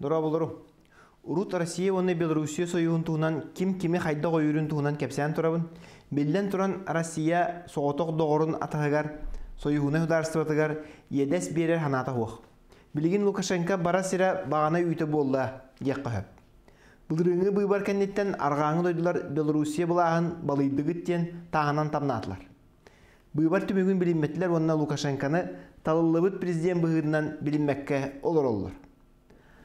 Дора болору. Урут Россия оны Белоруссия союғын туғынан ким кими хайда қойырын туғынан кепсән турабын. Белден туран Россия соғытық доғырын атағығар, союғына хударстватығар едес берер ханата хуақ. Билигин Лукашенко бара сира бағана үйті болла деққа хөп. Бұлырыңы бұйбар кәннеттен арғаңы дойдылар Белоруссия бұлағын балыйдығыттен тағынан тамнатылар. Бұйбар түмігін білінметтілер онына Лукашенконы талылыбыт президент бұғырынан білінмәкке олар олар.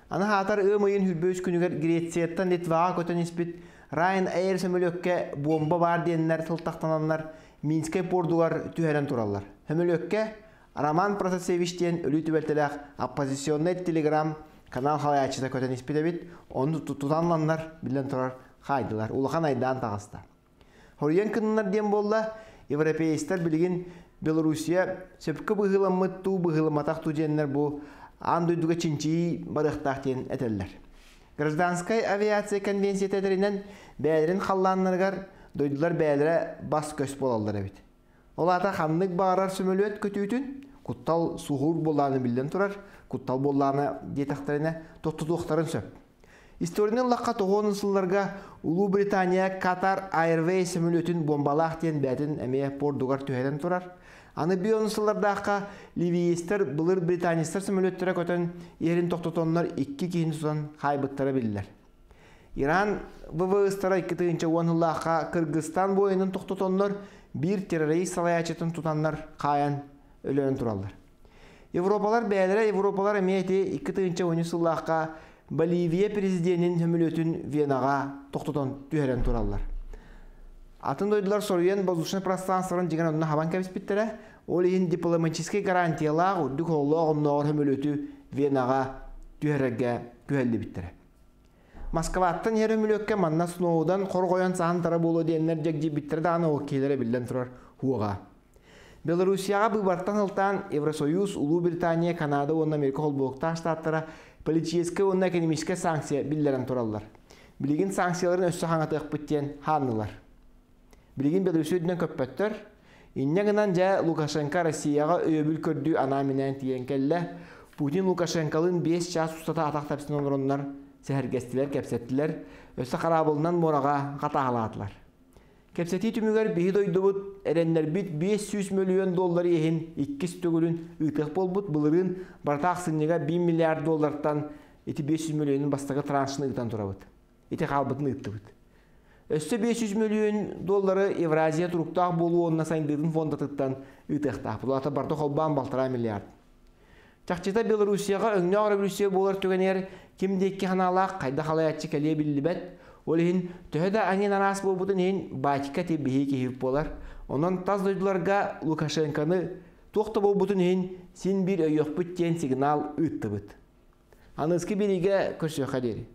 Аны хатар ым ыйын хүрбөс күнүгер Грецияттан Литваға көтөн испит Райан Эйр сөмөлөкке бомба бар диеннер тылтактананнар Минске пордугар түһәрен тураллар. Хөмөлөкке Роман Протасевичтен өлү түбәлтеләк оппозиционный телеграм канал халаячыда көтөн испит бит, оны тутанланнар билен турар хайдылар. Улахан айдан тагыста. Хорьен кыннар дем болла европейстер билигин Белоруссия сөпкө быгыламмыт ту быгыламатак ту бу андуйдуга чинчи барыхтахтен этеллер. Гражданская авиация конвенция тәдеринен бәлерин халланнаргар дойдулар бәлере бас көс болалдар бит. Олата ханнык барар сүмөлөт көтүтүн куттал сухур болланы билден турар, куттал болланы детактарына тоттутуктарын сөп. Историяның лаққа тоғын сылларға Улу Британия Катар Airways сүмөлөтүн бомбалақ тен бәтін әме пордугар түхәден турар. Аны бионысылардаққа ливиестер бұлыр британистер самолеттері көтен ерін тоқтотонлар 2 кейін тұтан хайбыттары білдер. Иран ВВСтара 2 тыгынча уаныллаққа Кыргызстан бойының тоқтотонлар бір террорист салаячетін тұтанлар қаян өлен туралар. Европалар бәлері Европалар әмейті 2 тыгынча уанысыллаққа Боливия президентін хөмілөтін Венаға тоқтотон түйерен туралар. Атын дойдылар соруен воздушный пространстводан жеген онына хабан кәбіспіттері, ол ең дипломатический гарантиялағы үрдік олы оғымнағыр хөмөлөті Венаға түйерерге күхәлді біттері. Москваттан ер өмілөкке манна сыноудан қор қоян сахан тара болу дейінлер жекжи біттері дағаны о кейлері білден тұрар хуаға. Белоруссияға бұйбартан ылтан Евросоюз, Улу Британия, Канада, он Америка холбоқта штаттара политический, он экономический санкция білдерін тұралар. Білеген санкцияларын өссі хаңатық біттен ханнылар. Билигин Белоруссиядан көппөттөр. Иннегенан жа Лукашенко Россияга өбүл көрдү ана менен тиен келле. Путин Лукашенколун 5 час устата атак тапсын онороннар сәһәргәстиләр, кәпсәттиләр. Өсө карабылынан морага катагалатлар. Кәпсәти түмүгәр бии дойдубут эреннер бит 500 миллион доллар ехин 2 төгүлүн ытык болбут булырын бартак сыннега 1 миллиард доллардан эти 500 миллионун бастагы траншын ытан турабыт. Эти калбытын ыттыбыт. Өссө 500 миллион доллары Евразия туруктақ болу онна сайындырдың фондатыттан үтіқтақ. Бұл ата барды қолбан балтыра миллиард. Чақчыта Белоруссияға өңне ағыры Белоруссия болар түгенер кімдекке ханалақ қайда қалаятчы кәле білібәт. Ол ең төхеді анен анас болбудын ең батика теббехе кейіп болар. Онан таз дойдыларға Лукашенканы тоқты болбудын ең сен бір өйіқ бүттен сигнал үтті бұд. Анызки береге көрсөқа дері.